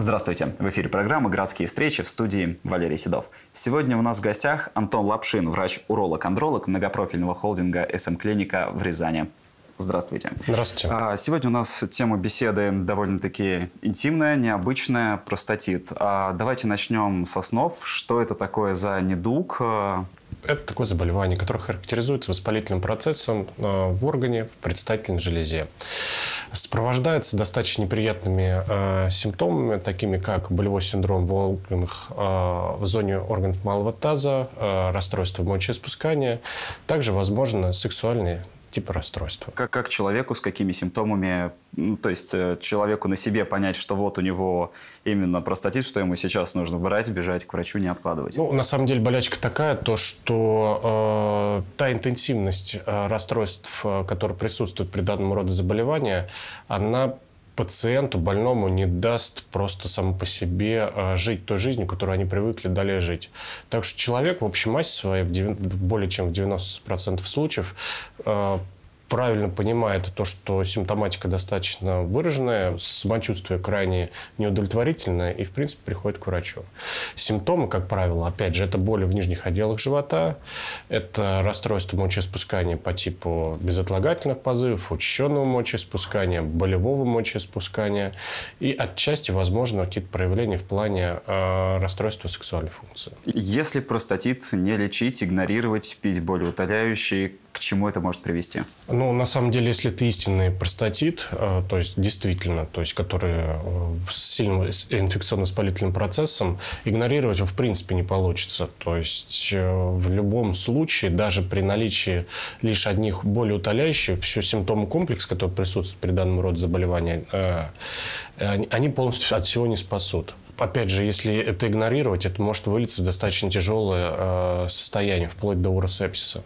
Здравствуйте! В эфире программы «Градские встречи» в студии Валерий Седов. Сегодня у нас в гостях Антон Лапшин, врач-уролог-андролог многопрофильного холдинга СМ-клиника в Рязани. Здравствуйте. Здравствуйте. А, сегодня у нас тема беседы довольно-таки интимная, необычная, простатит. А, давайте начнем со снов. Что это такое за недуг? А, это такое заболевание, которое характеризуется воспалительным процессом в органе, в предстательной железе. Сопровождается достаточно неприятными э, симптомами, такими как болевой синдром в органах, э, в зоне органов малого таза, э, расстройство мочеиспускания, также, возможно, сексуальные типа расстройства. Как, как человеку с какими симптомами, ну, то есть э, человеку на себе понять, что вот у него именно простатит, что ему сейчас нужно брать, бежать к врачу, не откладывать? Ну, на самом деле болячка такая, то что э, та интенсивность э, расстройств, э, которые присутствуют при данном роде заболевания, она пациенту, больному не даст просто само по себе э, жить той жизнью, которую они привыкли далее жить. Так что человек в общей массе своей, в более чем в 90% случаев, э, правильно понимает то, что симптоматика достаточно выраженная, самочувствие крайне неудовлетворительное и, в принципе, приходит к врачу. Симптомы, как правило, опять же, это боли в нижних отделах живота, это расстройство мочеиспускания по типу безотлагательных позывов, учащенного мочеиспускания, болевого мочеиспускания и отчасти, возможно, какие-то проявления в плане э, расстройства сексуальной функции. Если простатит не лечить, игнорировать, пить болеутоляющие, к чему это может привести? Ну, на самом деле, если это истинный простатит, э, то есть действительно, то есть который э, с сильным инфекционно-воспалительным процессом, игнорировать его в принципе не получится. То есть э, в любом случае, даже при наличии лишь одних более утоляющих, все симптомы комплекс, который присутствует при данном роде заболевания, они полностью от всего не спасут опять же, если это игнорировать, это может вылиться в достаточно тяжелое состояние, вплоть до уросепсиса.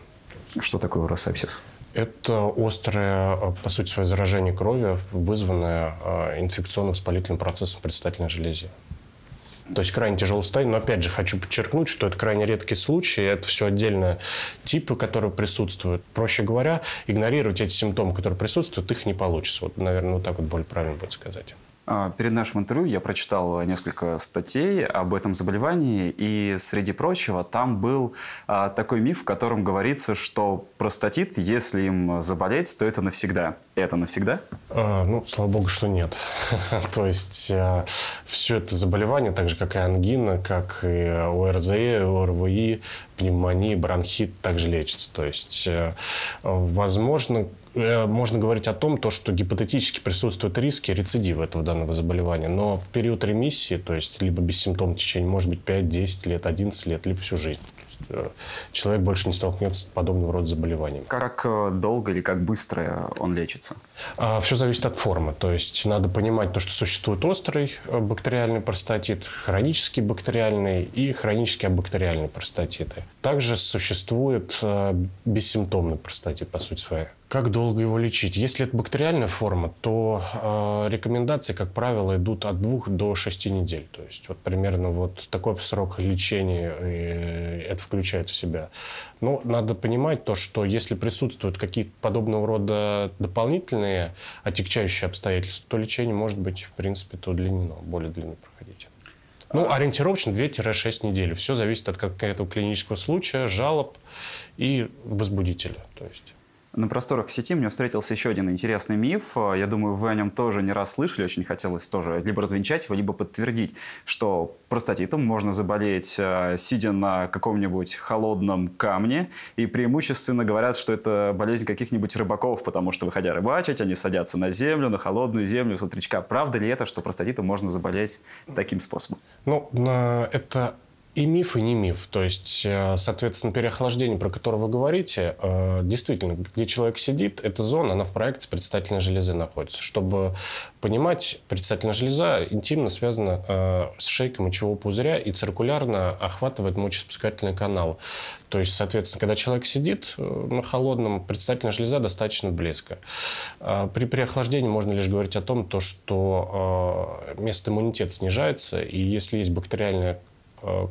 Что такое уросепсис? Это острое, э, по сути, свое заражение крови, вызванное э, инфекционно-воспалительным процессом предстательной железы. То есть крайне тяжелое состояние. Но опять же хочу подчеркнуть, что это крайне редкий случай. Это все отдельные типы, которые присутствуют. Проще говоря, игнорировать эти симптомы, которые присутствуют, их не получится. Вот, наверное, вот так вот более правильно будет сказать. А, перед нашим интервью я прочитал несколько статей об этом заболевании, и среди прочего там был а, такой миф, в котором говорится, что простатит, если им заболеть, то это навсегда. Это навсегда? А, ну, слава богу, что нет. то есть а, все это заболевание, так же как и ангина, как и ОРЗИ, ОРВИ, пневмония, бронхит также лечится. То есть, э, возможно, Э, можно говорить о том, то, что гипотетически присутствуют риски рецидива этого данного заболевания. Но в период ремиссии, то есть либо без симптомов течения, может быть 5-10 лет, 11 лет, либо всю жизнь. Э, человек больше не столкнется с подобного рода заболеванием. Как э, долго или как быстро он лечится? А, Все зависит от формы. То есть надо понимать то, что существует острый бактериальный простатит, хронический бактериальный и хронический абактериальный простатиты. Также существует бессимптомный простатит, по сути своей. Как долго его лечить? Если это бактериальная форма, то э, рекомендации, как правило, идут от двух до шести недель. То есть вот примерно вот такой срок лечения э, это включает в себя. Но надо понимать то, что если присутствуют какие-то подобного рода дополнительные отягчающие обстоятельства, то лечение может быть, в принципе, то удлинено, более длинно проходить. Ну, ориентировочно 2-6 недель. Все зависит от какого-то клинического случая, жалоб и возбудителя. То есть. На просторах сети мне встретился еще один интересный миф. Я думаю, вы о нем тоже не раз слышали. Очень хотелось тоже либо развенчать его, либо подтвердить, что простатитом можно заболеть, э, сидя на каком-нибудь холодном камне. И преимущественно говорят, что это болезнь каких-нибудь рыбаков, потому что, выходя рыбачить, они садятся на землю, на холодную землю с утречка. Правда ли это, что простатитом можно заболеть таким способом? Ну, это и миф, и не миф. То есть, э, соответственно, переохлаждение, про которое вы говорите, э, действительно, где человек сидит, эта зона, она в проекции предстательной железы находится. Чтобы понимать, предстательная железа интимно связана э, с шейкой мочевого пузыря и циркулярно охватывает мочеспускательный канал. То есть, соответственно, когда человек сидит на холодном, предстательная железа достаточно близко. При переохлаждении можно лишь говорить о том, то, что место иммунитета снижается, и если есть бактериальная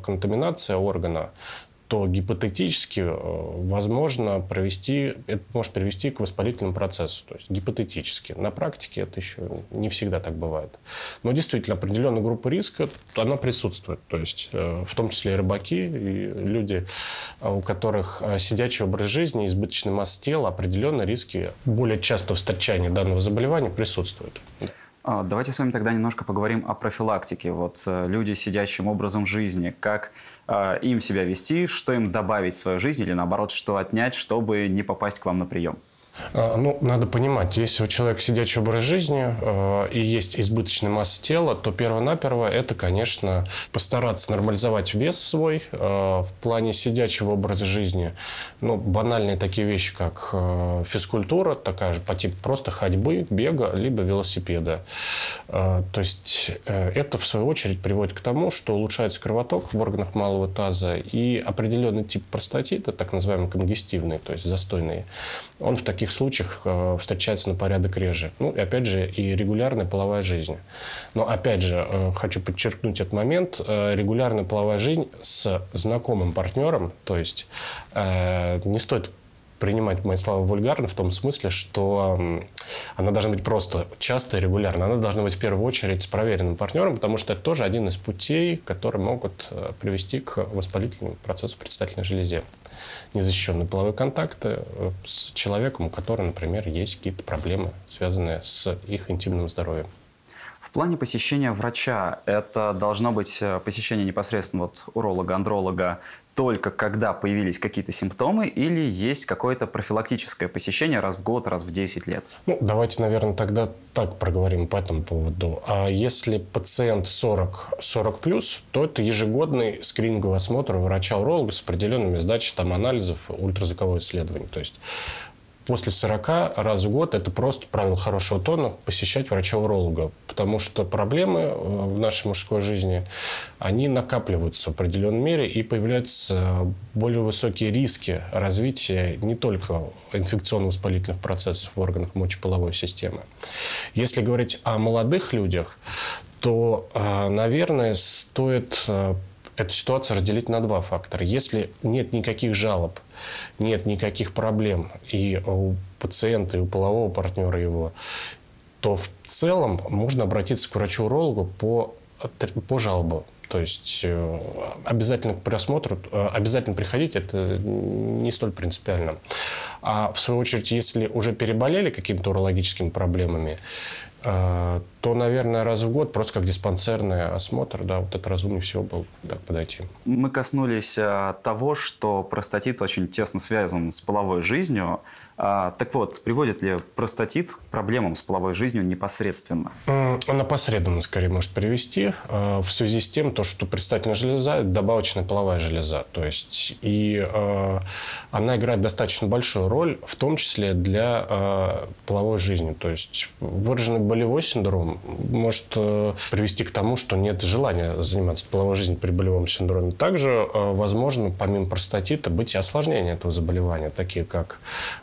контаминация органа, то гипотетически э, возможно провести, это может привести к воспалительному процессу. То есть гипотетически. На практике это еще не всегда так бывает. Но действительно определенная группа риска, она присутствует. То есть э, в том числе и рыбаки, и люди, э, у которых сидячий образ жизни, избыточная масса тела, определенные риски более часто встречания данного заболевания присутствуют. А, давайте с вами тогда немножко поговорим о профилактике. Вот э, люди с сидящим образом жизни, как э, им себя вести, что им добавить в свою жизнь или наоборот, что отнять, чтобы не попасть к вам на прием? А, ну, надо понимать, если у человека сидячий образ жизни э, и есть избыточная масса тела, то перво-наперво это, конечно, постараться нормализовать вес свой э, в плане сидячего образа жизни. Ну, банальные такие вещи, как э, физкультура, такая же по типу просто ходьбы, бега, либо велосипеда. Э, то есть э, это, в свою очередь, приводит к тому, что улучшается кровоток в органах малого таза и определенный тип простатита, так называемый конгестивный, то есть застойный, он в таких таких случаях э, встречается на порядок реже. Ну, и опять же, и регулярная половая жизнь. Но опять же, э, хочу подчеркнуть этот момент. Э, регулярная половая жизнь с знакомым партнером, то есть не стоит принимать мои слова вульгарно в том смысле, что она должна быть просто часто и регулярно. Она должна быть в первую очередь с проверенным партнером, потому что это тоже один из путей, которые могут привести к воспалительному процессу предстательной железе незащищенные половые контакты э, с человеком, у которого, например, есть какие-то проблемы, связанные с их интимным здоровьем. В плане посещения врача это должно быть э, посещение непосредственно вот уролога, андролога только когда появились какие-то симптомы или есть какое-то профилактическое посещение раз в год, раз в 10 лет? Ну, давайте, наверное, тогда так проговорим по этому поводу. А если пациент 40, 40 плюс, то это ежегодный скрининговый осмотр врача-уролога с определенными сдачей там, анализов, ультразвуковое исследование. То есть после 40 раз в год это просто правило хорошего тона посещать врача-уролога, потому что проблемы э, в нашей мужской жизни, они накапливаются в определенной мере и появляются более высокие риски развития не только инфекционно-воспалительных процессов в органах мочеполовой системы. Если говорить о молодых людях, то, э, наверное, стоит э, эту ситуацию разделить на два фактора. Если нет никаких жалоб, нет никаких проблем и у пациента, и у полового партнера его, то в целом можно обратиться к врачу-урологу по, по жалобам. То есть э, обязательно к просмотру, э, обязательно приходить, это не столь принципиально. А в свою очередь, если уже переболели какими-то урологическими проблемами, а, то, наверное, раз в год, просто как диспансерный осмотр, да, вот это разумнее всего было так подойти. Мы коснулись того, что простатит очень тесно связан с половой жизнью. А, так вот, приводит ли простатит к проблемам с половой жизнью непосредственно? Он опосредованно, скорее, может привести а, в связи с тем, то, что предстательная железа – это добавочная половая железа. То есть, и а, она играет достаточно большую роль, в том числе для половой жизни. То есть, выраженный болевой синдром может привести к тому, что нет желания заниматься половой жизнью при болевом синдроме. Также возможно, помимо простатита, быть и осложнения этого заболевания, такие как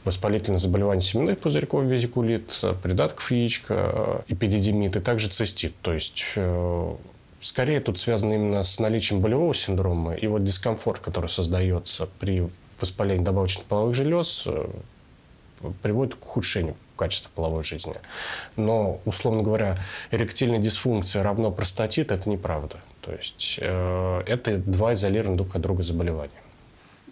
воспаление воспалительное заболевание семенных пузырьков, визикулит, придатков яичка, эпидидимит и также цистит. То есть э, скорее тут связано именно с наличием болевого синдрома и вот дискомфорт, который создается при воспалении добавочных половых желез, э, приводит к ухудшению качества половой жизни. Но, условно говоря, эректильная дисфункция равно простатит – это неправда. То есть э, это два изолированных друг от друга заболевания.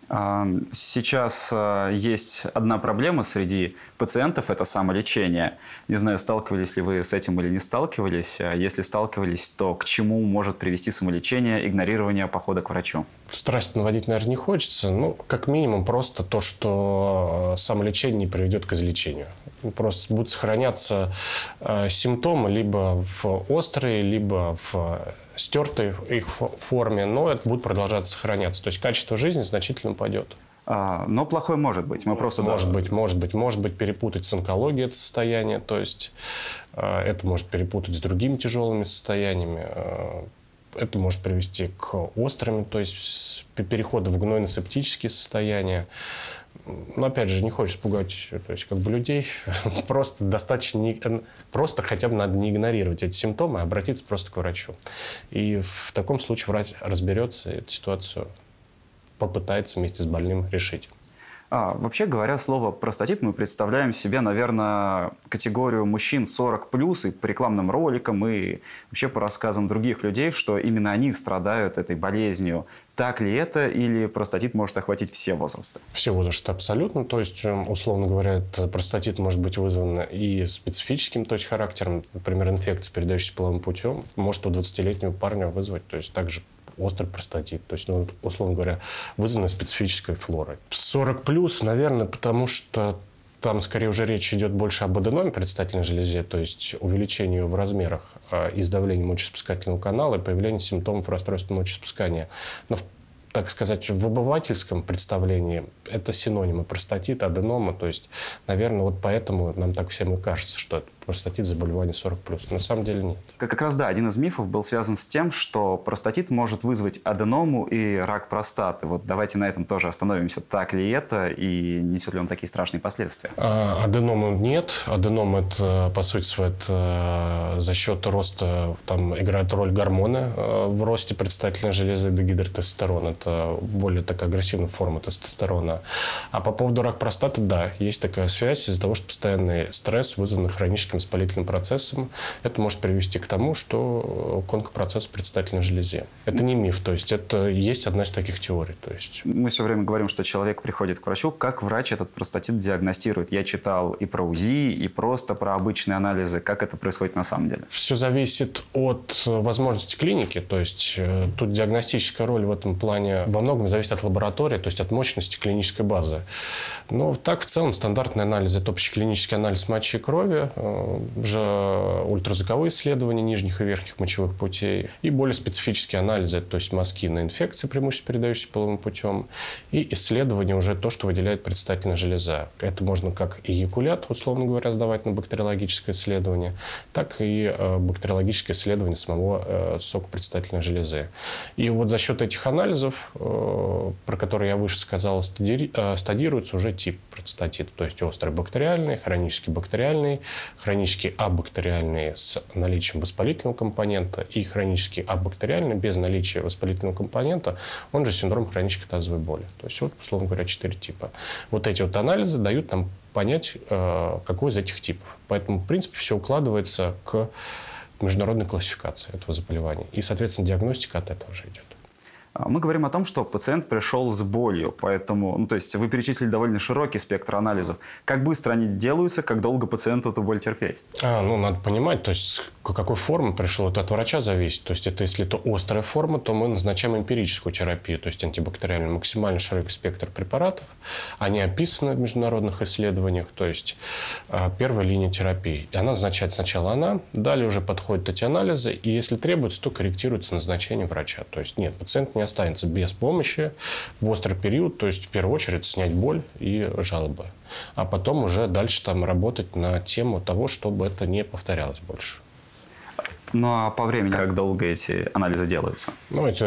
Сейчас а, есть одна проблема среди пациентов – это самолечение. Не знаю, сталкивались ли вы с этим или не сталкивались. А если сталкивались, то к чему может привести самолечение, игнорирование похода к врачу? Страсть наводить, наверное, не хочется. Ну, как минимум, просто то, что а, самолечение не приведет к излечению. Просто будут сохраняться симптомы либо в острые, либо в стертой их форме, но это будет продолжать сохраняться. То есть качество жизни значительно упадет. А, но плохой может быть. Мы просто может да... быть, может быть, может быть перепутать с онкологией это состояние, то есть а, это может перепутать с другими тяжелыми состояниями. А, это может привести к острым, то есть переходу в гнойно-септические состояния. Но опять же, не хочешь пугать то есть, как бы людей. просто достаточно, не, просто хотя бы надо не игнорировать эти симптомы, а обратиться просто к врачу. И в таком случае врач разберется эту ситуацию попытается вместе с больным решить. А, вообще говоря, слово простатит мы представляем себе, наверное, категорию мужчин 40 плюс и по рекламным роликам, и вообще по рассказам других людей, что именно они страдают этой болезнью. Так ли это, или простатит может охватить все возрасты? Все возрасты абсолютно. То есть, эм, условно говоря, простатит может быть вызван и специфическим то есть, характером, например, инфекция, передающаяся половым путем, может у 20-летнего парня вызвать, то есть также острый простатит. То есть, ну, условно говоря, вызванный специфической флорой. 40 плюс, наверное, потому что там скорее уже речь идет больше об аденоме предстательной железе, то есть увеличению в размерах э, и сдавлению мочеспускательного канала и появлению симптомов расстройства мочеспускания. Но в так сказать, в обывательском представлении это синонимы простатита, аденома. То есть, наверное, вот поэтому нам так всем и кажется, что это простатит заболевание 40+. На самом деле нет. Как раз да, один из мифов был связан с тем, что простатит может вызвать аденому и рак простаты. Вот давайте на этом тоже остановимся. Так ли это и несет ли он такие страшные последствия? А, аденомы нет. Аденом это, по сути это за счет роста, там играет роль гормоны э, в росте предстательной железы дегидротестостерона это более такая агрессивная форма тестостерона. А по поводу рака простаты, да, есть такая связь из-за того, что постоянный стресс, вызванный хроническим воспалительным процессом, это может привести к тому, что к онкопроцессу предстательной железе. Это не миф, то есть это есть одна из таких теорий. То есть. Мы все время говорим, что человек приходит к врачу, как врач этот простатит диагностирует? Я читал и про УЗИ, и просто про обычные анализы. Как это происходит на самом деле? Все зависит от возможности клиники, то есть э, тут диагностическая роль в этом плане во многом зависит от лаборатории, то есть от мощности клинической базы. Но так в целом стандартный анализ – это общий клинический анализ мочи и крови, уже ультразвуковые исследования нижних и верхних мочевых путей и более специфические анализы, то есть мазки на инфекции, преимущественно передающиеся половым путем, и исследования уже то, что выделяет предстательная железа. Это можно как и эякулят, условно говоря, сдавать на бактериологическое исследование, так и э, бактериологическое исследование самого э, сока предстательной железы. И вот за счет этих анализов Э, про которые я выше сказал, стадируется уже тип простатита, то есть острый бактериальный, хронический бактериальный, хронический абактериальный с наличием воспалительного компонента и хронический абактериальный без наличия воспалительного компонента, он же синдром хронической тазовой боли. То есть вот, условно говоря, четыре типа. Вот эти вот анализы дают нам понять, э, какой из этих типов. Поэтому, в принципе, все укладывается к международной классификации этого заболевания. И, соответственно, диагностика от этого же идет. А, мы говорим о том, что пациент пришел с болью, поэтому, ну, то есть вы перечислили довольно широкий спектр анализов. Как быстро они делаются, как долго пациенту эту боль терпеть? А, ну, надо понимать, то есть какой формы пришел, это от врача зависит. То есть это если это острая форма, то мы назначаем эмпирическую терапию, то есть антибактериальную, максимально широкий спектр препаратов. Они описаны в международных исследованиях, то есть а, первая линия терапии. И она назначает сначала она, далее уже подходят эти анализы, и если требуется, то корректируется назначение врача. То есть нет, пациент не останется без помощи в острый период, то есть в первую очередь снять боль и жалобы. А потом уже дальше там работать на тему того, чтобы это не повторялось больше. Ну а по времени как долго эти анализы делаются? Ну, эти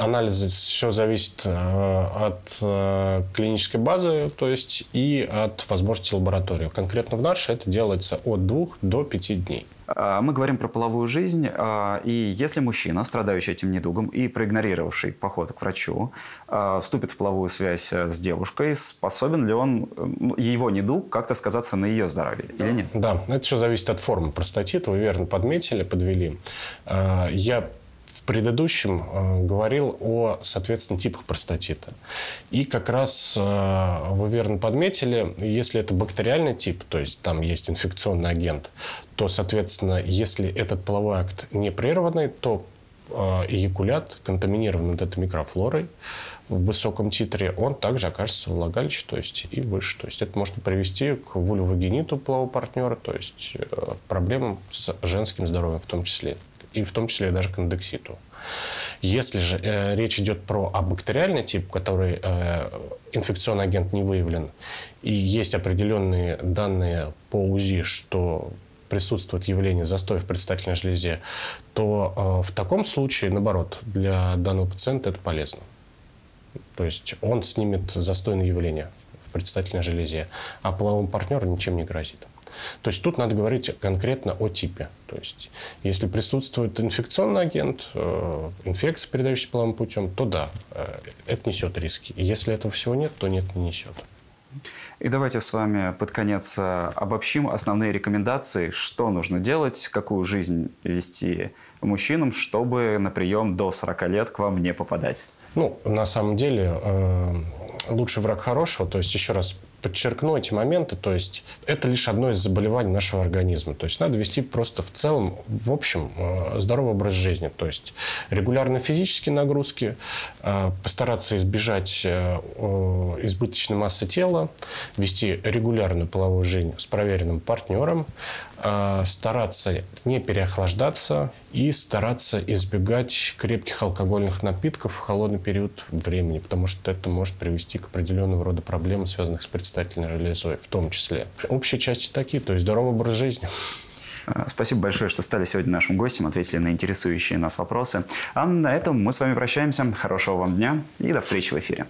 анализы все зависит э, от э, клинической базы, то есть и от возможности лаборатории. Конкретно в нашей это делается от двух до пяти дней. А, мы говорим про половую жизнь, а, и если мужчина, страдающий этим недугом и проигнорировавший поход к врачу, а, вступит в половую связь с девушкой, способен ли он, ну, его недуг, как-то сказаться на ее здоровье или нет? Да, это все зависит от формы простатита. Вы верно подметили, подвели. Я в предыдущем э, говорил о, соответственно, типах простатита. И как раз э, вы верно подметили, если это бактериальный тип, то есть там есть инфекционный агент, то, соответственно, если этот половой акт не прерванный, то э, эякулят, контаминированный вот этой микрофлорой, в высоком титре, он также окажется влагалище, то есть и выше. То есть это может привести к вульвогениту полового партнера, то есть э, проблемам с женским здоровьем в том числе и в том числе даже к индекситу. Если же э, речь идет про абактериальный тип, который э, инфекционный агент не выявлен, и есть определенные данные по УЗИ, что присутствует явление застоя в предстательной железе, то э, в таком случае, наоборот, для данного пациента это полезно. То есть он снимет застойное явление в предстательной железе, а половому партнеру ничем не грозит. То есть тут надо говорить конкретно о типе. То есть если присутствует инфекционный агент, э, инфекция, передающаяся половым путем, то да, э, это несет риски. И если этого всего нет, то нет, не несет. И давайте с вами под конец э, обобщим основные рекомендации, что нужно делать, какую жизнь вести мужчинам, чтобы на прием до 40 лет к вам не попадать. Ну, на самом деле, э, лучше враг хорошего. То есть, еще раз подчеркну эти моменты. То есть, это лишь одно из заболеваний нашего организма. То есть, надо вести просто в целом, в общем, э, здоровый образ жизни. То есть, регулярные физические нагрузки, э, постараться избежать э, избыточной массы тела, вести регулярную половую жизнь с проверенным партнером, стараться не переохлаждаться и стараться избегать крепких алкогольных напитков в холодный период времени, потому что это может привести к определенного рода проблемам, связанных с предстательной реализой, в том числе. Общие части такие, то есть здоровый образ жизни. Э, спасибо большое, что стали сегодня нашим гостем, ответили на интересующие нас вопросы. А на этом мы с вами прощаемся. Хорошего вам дня и до встречи в эфире.